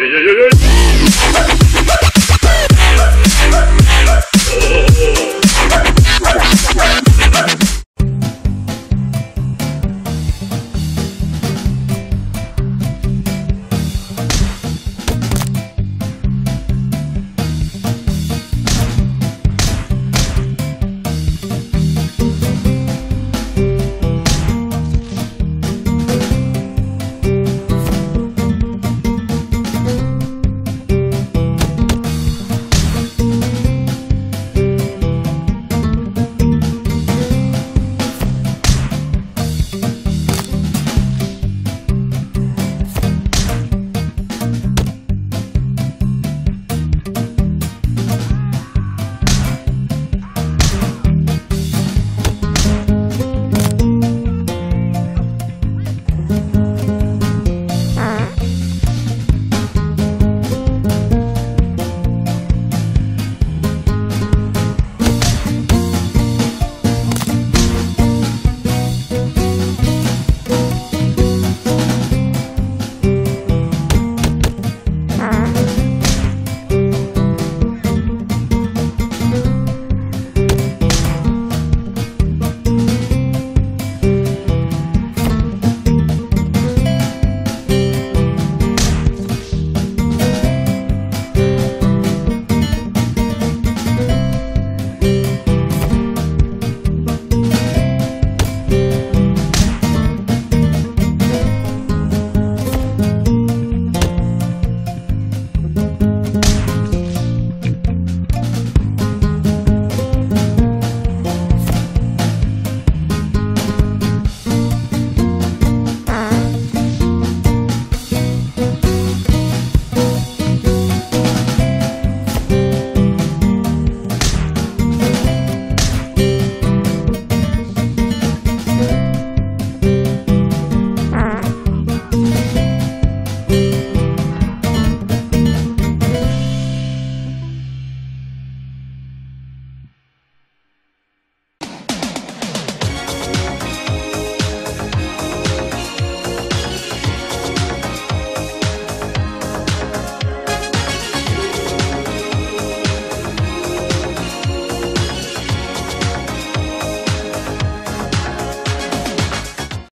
yeah, yeah, yeah.